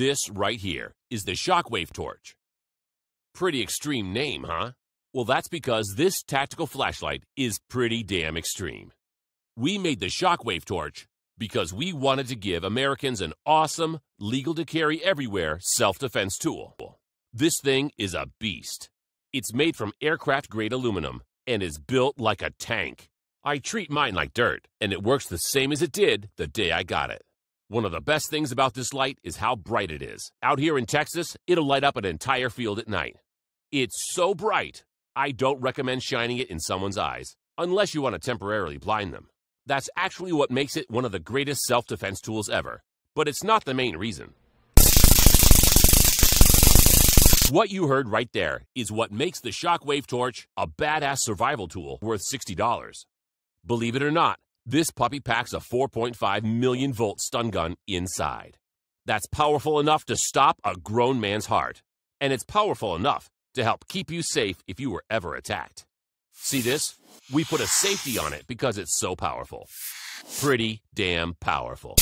This right here is the Shockwave Torch. Pretty extreme name, huh? Well, that's because this tactical flashlight is pretty damn extreme. We made the Shockwave Torch because we wanted to give Americans an awesome, legal to carry everywhere self defense tool. This thing is a beast. It's made from aircraft grade aluminum and is built like a tank. I treat mine like dirt, and it works the same as it did the day I got it. One of the best things about this light is how bright it is. Out here in Texas, it'll light up an entire field at night. It's so bright, I don't recommend shining it in someone's eyes, unless you want to temporarily blind them. That's actually what makes it one of the greatest self defense tools ever, but it's not the main reason. What you heard right there is what makes the Shockwave Torch a badass survival tool worth $60. Believe it or not, this puppy packs a 4.5 million volt stun gun inside. That's powerful enough to stop a grown man's heart. And it's powerful enough to help keep you safe if you were ever attacked. See this? We put a safety on it because it's so powerful. Pretty damn powerful.